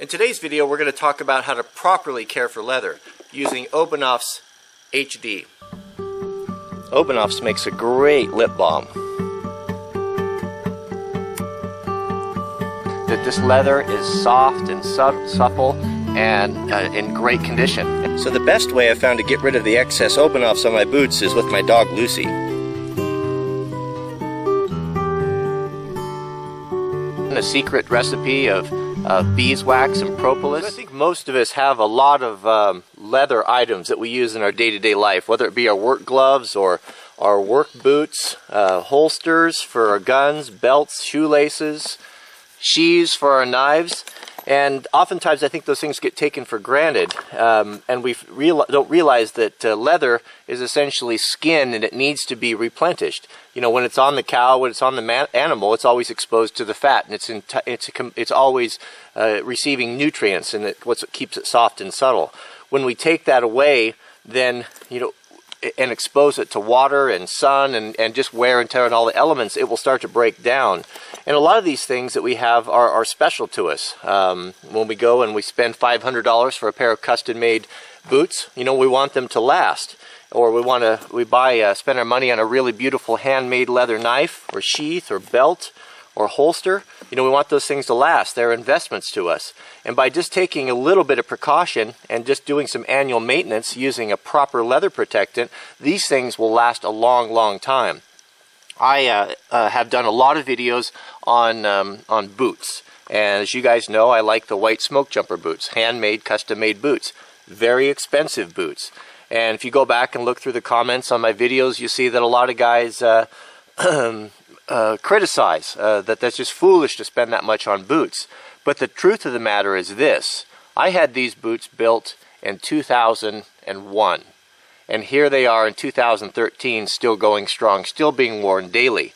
In today's video, we're going to talk about how to properly care for leather using Obenauf's HD. Obenauf's makes a great lip balm. That this leather is soft and supple and uh, in great condition. So the best way I've found to get rid of the excess Obenauf's on my boots is with my dog Lucy. A secret recipe of uh, beeswax and propolis. I think most of us have a lot of um, leather items that we use in our day-to-day -day life, whether it be our work gloves or our work boots, uh, holsters for our guns, belts, shoelaces, sheaths for our knives. And oftentimes, I think those things get taken for granted, um, and we real don't realize that uh, leather is essentially skin, and it needs to be replenished. You know, when it's on the cow, when it's on the animal, it's always exposed to the fat, and it's in it's it's always uh, receiving nutrients, and it, what keeps it soft and subtle. When we take that away, then you know and expose it to water and sun and, and just wear and tear and all the elements, it will start to break down. And a lot of these things that we have are, are special to us. Um, when we go and we spend $500 for a pair of custom made boots, you know, we want them to last. Or we want to, we buy, uh, spend our money on a really beautiful handmade leather knife or sheath or belt or holster, you know, we want those things to last. They're investments to us. And by just taking a little bit of precaution and just doing some annual maintenance using a proper leather protectant, these things will last a long, long time. I uh, uh, have done a lot of videos on, um, on boots. And as you guys know, I like the white smoke jumper boots, handmade, custom-made boots. Very expensive boots. And if you go back and look through the comments on my videos, you see that a lot of guys uh, uh, criticize uh, that that's just foolish to spend that much on boots. But the truth of the matter is this I had these boots built in 2001. And here they are in 2013, still going strong, still being worn daily.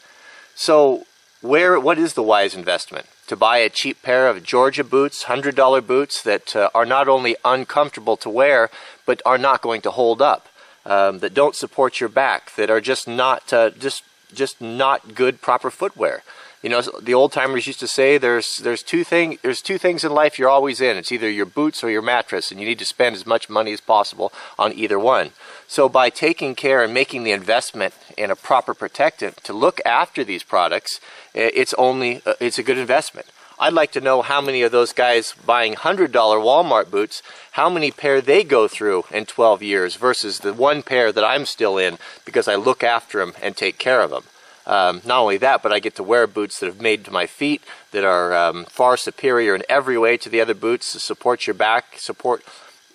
So, where what is the wise investment? To buy a cheap pair of Georgia boots, $100 boots that uh, are not only uncomfortable to wear, but are not going to hold up, um, that don't support your back, that are just not uh, just just not good proper footwear. You know, the old timers used to say there's there's two thing there's two things in life you're always in. It's either your boots or your mattress, and you need to spend as much money as possible on either one. So by taking care and making the investment in a proper protectant to look after these products, it's only uh, it's a good investment. I'd like to know how many of those guys buying $100 Walmart boots, how many pair they go through in 12 years versus the one pair that I'm still in because I look after them and take care of them. Um, not only that, but I get to wear boots that have made to my feet that are um, far superior in every way to the other boots to support your back, support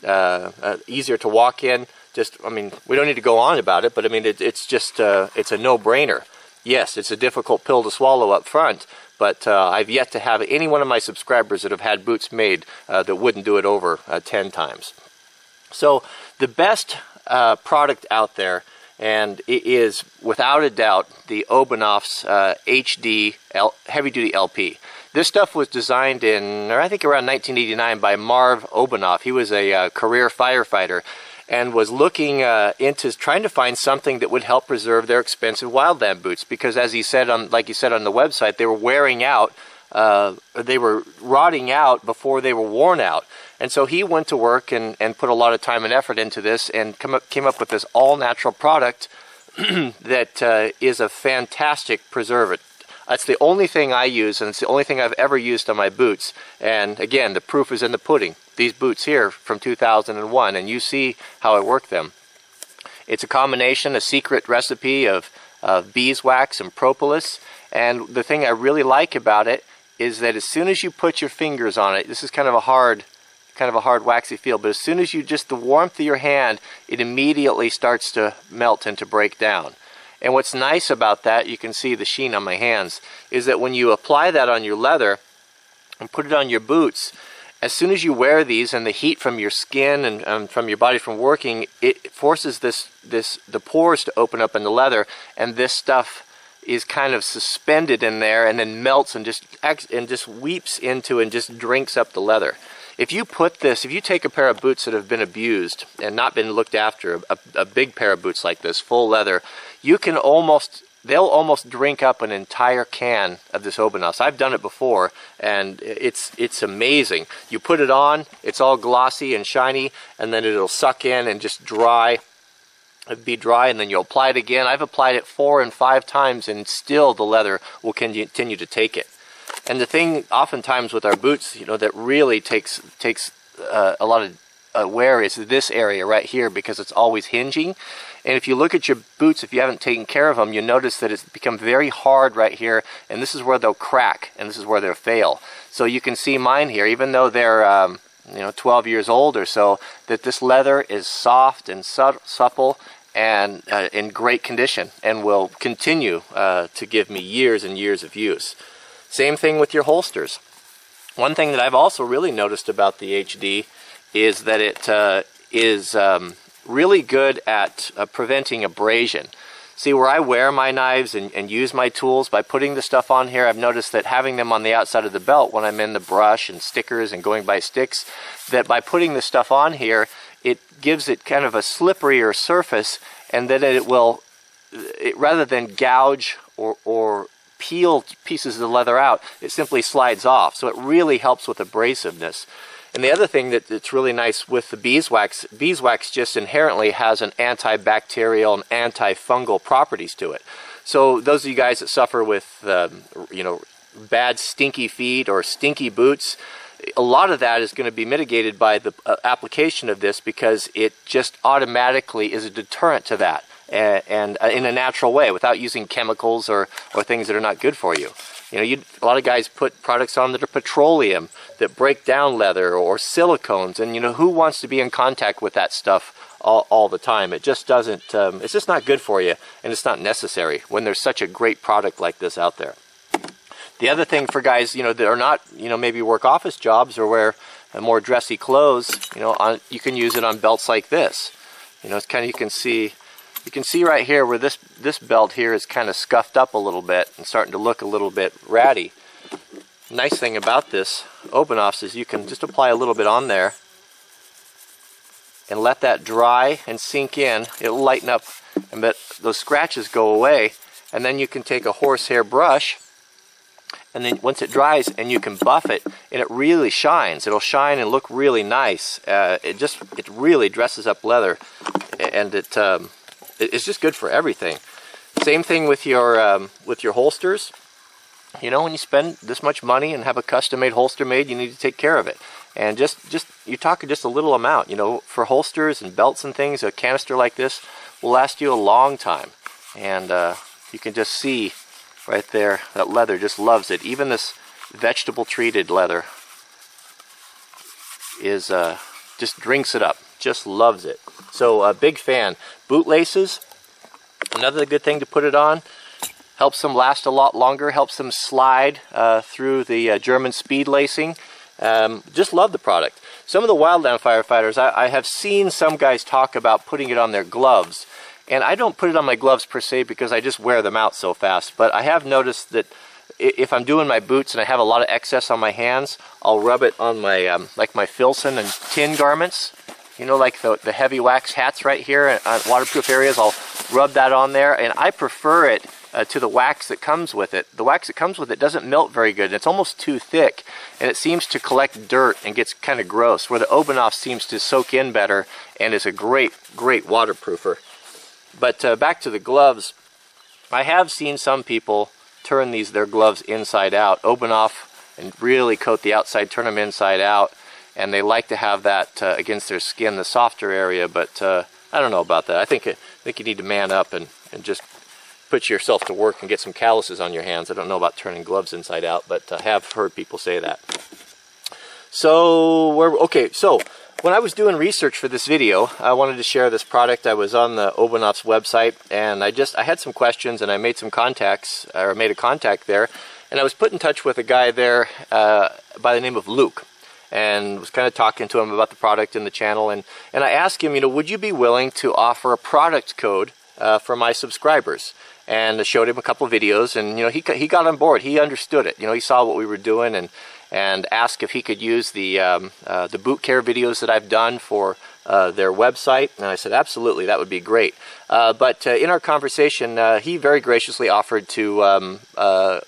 uh, uh, easier to walk in. Just, I mean, we don't need to go on about it, but I mean, it, it's just, uh, it's a no-brainer. Yes, it's a difficult pill to swallow up front, but uh, I've yet to have any one of my subscribers that have had boots made uh, that wouldn't do it over uh, 10 times. So the best product out there, and it is without a doubt the Obenauf's HD uh, L heavy duty LP. This stuff was designed in, or I think around 1989 by Marv Obenauf. He was a uh, career firefighter and was looking uh, into trying to find something that would help preserve their expensive wildland boots because as he said on like he said on the website they were wearing out uh, they were rotting out before they were worn out and so he went to work and, and put a lot of time and effort into this and up, came up with this all natural product that uh, is a fantastic preservative that's the only thing I use, and it's the only thing I've ever used on my boots. And again, the proof is in the pudding. These boots here from 2001, and you see how I work them. It's a combination, a secret recipe of, of beeswax and propolis. And the thing I really like about it is that as soon as you put your fingers on it, this is kind of a hard kind of a hard waxy feel, but as soon as you just the warmth of your hand, it immediately starts to melt and to break down. And what's nice about that, you can see the sheen on my hands, is that when you apply that on your leather and put it on your boots, as soon as you wear these and the heat from your skin and from your body from working, it forces this, this, the pores to open up in the leather and this stuff is kind of suspended in there and then melts and just, and just weeps into and just drinks up the leather. If you put this, if you take a pair of boots that have been abused and not been looked after, a, a big pair of boots like this, full leather, you can almost they'll almost drink up an entire can of this Obenauf's. I've done it before, and it's it's amazing. You put it on, it's all glossy and shiny, and then it'll suck in and just dry. It'd be dry, and then you'll apply it again. I've applied it four and five times, and still the leather will continue to take it. And the thing, oftentimes with our boots, you know, that really takes takes uh, a lot of uh, wear is this area right here because it's always hinging. And if you look at your boots, if you haven't taken care of them, you notice that it's become very hard right here, and this is where they'll crack, and this is where they'll fail. So you can see mine here, even though they're um, you know 12 years old or so, that this leather is soft and supple and uh, in great condition, and will continue uh, to give me years and years of use. Same thing with your holsters. One thing that I've also really noticed about the HD is that it uh, is um, really good at uh, preventing abrasion. See, where I wear my knives and, and, use my tools by putting the stuff on here, I've noticed that having them on the outside of the belt when I'm in the brush and stickers and going by sticks, that by putting the stuff on here, gives it kind of a slipperier surface and then it will, it, rather than gouge or, or peel pieces of the leather out, it simply slides off. So it really helps with abrasiveness. And the other thing that, that's really nice with the beeswax, beeswax just inherently has an antibacterial and antifungal properties to it. So those of you guys that suffer with, um, you know, bad stinky feet or stinky boots, a lot of that is going to be mitigated by the uh, application of this because it just automatically is a deterrent to that and, and uh, in a natural way without using chemicals or, or things that are not good for you. You know, you, a lot of guys put products on that are petroleum that break down leather or silicones, and you know, who wants to be in contact with that stuff all, all the time? It just doesn't, um, it's just not good for you, and it's not necessary when there's such a great product like this out there. The other thing for guys, you know, that are not, you know, maybe work office jobs or wear more dressy clothes, you know, on, you can use it on belts like this. You know, it's kind of, you can see, you can see right here where this, this belt here is kind of scuffed up a little bit and starting to look a little bit ratty. Nice thing about this Obenauf's is you can just apply a little bit on there and let that dry and sink in. It'll lighten up and let those scratches go away. And then you can take a horsehair brush and then once it dries and you can buff it and it really shines it'll shine and look really nice uh, it just it really dresses up leather and it um, it's just good for everything. Same thing with your um, with your holsters. You know, when you spend this much money and have a custom-made holster made, you need to take care of it. And just just you're talking just a little amount. You know, for holsters and belts and things, a canister like this will last you a long time. And uh, you can just see right there that leather just loves it. Even this vegetable treated leather is uh, just drinks it up just loves it. So a uh, big fan. Boot laces, another good thing to put it on. Helps them last a lot longer, helps them slide uh, through the uh, German speed lacing. Um, just love the product. Some of the wildland firefighters, I, I have seen some guys talk about putting it on their gloves. And I don't put it on my gloves per se because I just wear them out so fast. But I have noticed that if I'm doing my boots and I have a lot of excess on my hands, I'll rub it on my, um, like my Filson and tin garments you know, like the, the heavy wax hats right here on waterproof areas, I'll rub that on there. And I prefer it uh, to the wax that comes with it. The wax that comes with it doesn't melt very good. It's almost too thick, and it seems to collect dirt and gets kind of gross, where the Obenauf's seems to soak in better and is a great, great waterproofer. But uh, back to the gloves, I have seen some people turn these their gloves inside out, open off and really coat the outside, turn them inside out, and they like to have that uh, against their skin, the softer area. But uh, I don't know about that. I think I think you need to man up and and just put yourself to work and get some calluses on your hands. I don't know about turning gloves inside out, but I have heard people say that. So we're okay. So when I was doing research for this video, I wanted to share this product. I was on the Obenauf's website, and I just I had some questions, and I made some contacts, or made a contact there, and I was put in touch with a guy there uh, by the name of Luke and was kind of talking to him about the product and the channel. And, and I asked him, you know, would you be willing to offer a product code uh, for my subscribers? And I showed him a couple videos, and you know, he he got on board. He understood it. You know, he saw what we were doing, and and asked if he could use the um, uh, the boot care videos that I've done for uh, their website? And I said, absolutely, that would be great. Uh, but uh, in our conversation, uh, he very graciously offered to um, uh,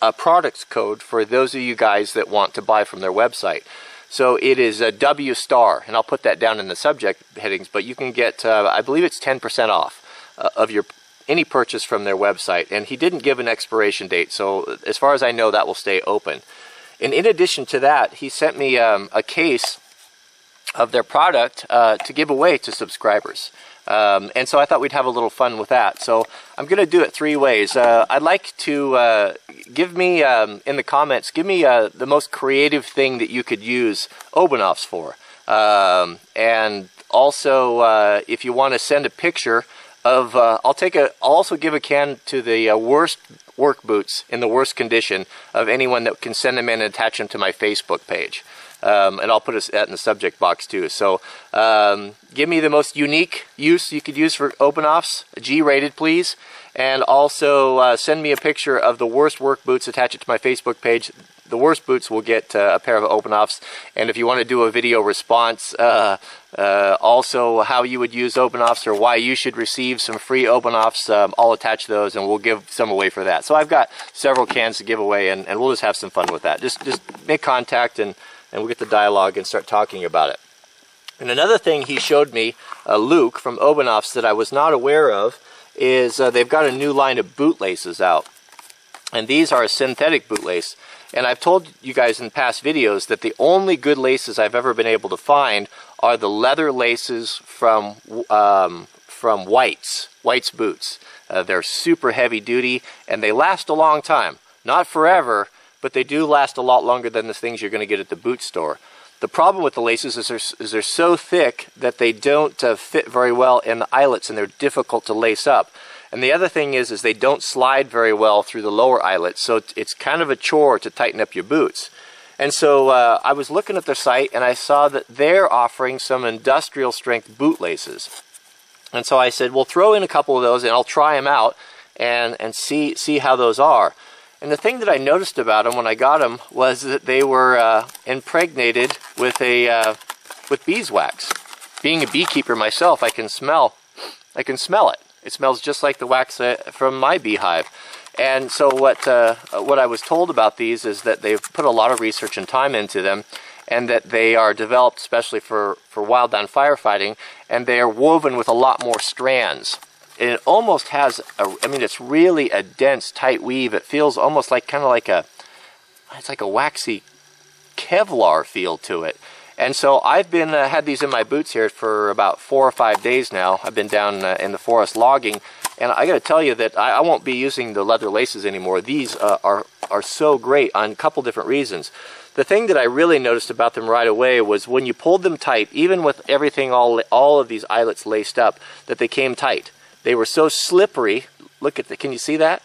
a products code for those of you guys that want to buy from their website. So it is a W star, and I'll put that down in the subject headings. But you can get, I believe it's 10% off of your any purchase from their website. And he didn't give an expiration date, so as far as I know, that will stay open. And in addition to that, he sent me um, a case of their product uh, to give away to subscribers. Um, and so I thought we'd have a little fun with that. So I'm going to do it three ways. Uh, I'd like to uh, give me um, in the comments, give me uh, the most creative thing that you could use Obenaufs for. Um, and also, uh, if you want to send a picture of, uh, I'll take a, I'll also give a can to the worst work boots in the worst condition of anyone that can send them in and attach them to my Facebook page. Um, and I'll put that in the subject box too. So um, give me the most unique use you could use for Obenaufs, G-rated please, and also uh, send me a picture of the worst work boots, attach it to my Facebook page the worst boots will get uh, a pair of Obenaufs. And if you want to do a video response, uh, uh, also how you would use Obenaufs or why you should receive some free Obenaufs, um, I'll attach those and we'll give some away for that. So I've got several cans to give away and, and we'll just have some fun with that. Just, just make contact and, and we'll get the dialogue and start talking about it. And another thing he showed me, uh, Luke from Obenaufs that I was not aware of, is uh, they've got a new line of bootlaces out. And these are a synthetic bootlace. And I've told you guys in past videos that the only good laces I've ever been able to find are the leather laces from um, from White's, White's boots. Uh, they're super heavy duty and they last a long time. Not forever, but they do last a lot longer than the things you're going to get at the boot store. The problem with the laces is they're, is they're so thick that they don't uh, fit very well in the eyelets and they're difficult to lace up. And the other thing is, is they don't slide very well through the lower eyelets, so it's kind of a chore to tighten up your boots. And so uh, I was looking at their site and I saw that they're offering some industrial strength boot laces. And so I said, well, throw in a couple of those and I'll try them out and, and see, see how those are. And the thing that I noticed about them when I got them was that they were uh, impregnated with a uh, with beeswax. Being a beekeeper myself, I can smell I can smell it. It smells just like the wax uh, from my beehive. And so what uh, what I was told about these is that they've put a lot of research and time into them, and that they are developed especially for for wildland firefighting, and they are woven with a lot more strands. And it almost has a, I mean, it's really a dense, tight weave. It feels almost like kind of like a, it's like a waxy Kevlar feel to it. And so I've been uh, had these in my boots here for about four or five days now. I've been down uh, in the forest logging, and I got to tell you that I, I, won't be using the leather laces anymore. These uh, are are so great on a couple different reasons. The thing that I really noticed about them right away was when you pulled them tight, even with everything all all of these eyelets laced up, that they came tight. They were so slippery. Look at the. Can you see that?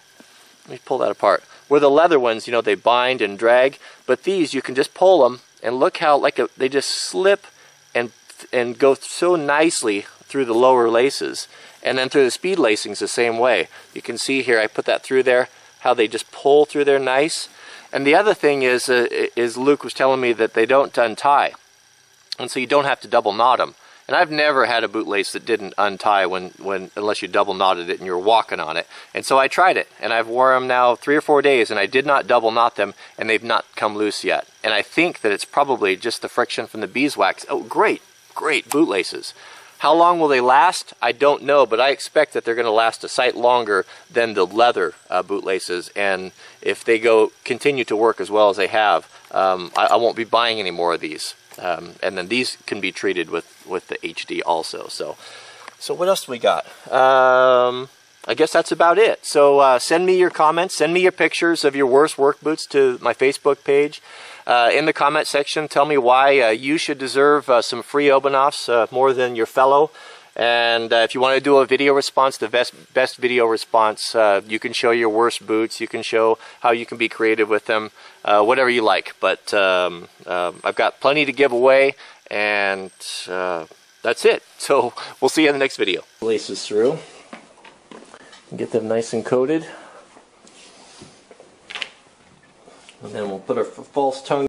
Let me pull that apart. Where the leather ones, you know, they bind and drag, but these you can just pull them and look how like a, they just slip and and go so nicely through the lower laces. And then through the speed lacings the same way. You can see here I put that through there how they just pull through there nice. And the other thing is uh, is Luke was telling me that they don't untie. And so you don't have to double knot them and I've never had a bootlace that didn't untie when, when unless you double knotted it and you're walking on it. And so I tried it, and I've worn them now three or four days, and I did not double knot them, and they've not come loose yet. And I think that it's probably just the friction from the beeswax. Oh, great, great bootlaces. How long will they last? I don't know, but I expect that they're going to last a sight longer than the leather uh, bootlaces. And if they go continue to work as well as they have, um, I, I won't be buying any more of these. Um, and then these can be treated with, with the HD also. So, so what else do we got? Um, I guess that's about it. So uh, send me your comments, send me your pictures of your worst work boots to my Facebook page. Uh, in the comment section, tell me why uh, you should deserve uh, some free Obenaufs uh, more than your fellow. And uh, if you want to do a video response, the best best video response, you can show your worst boots. You can show how you can be creative with them, uh, whatever you like. But um, uh, I've got plenty to give away, and uh, that's it. So we'll see you in the next video. Laces through. Get them nice and coated. And then we'll put our false tongue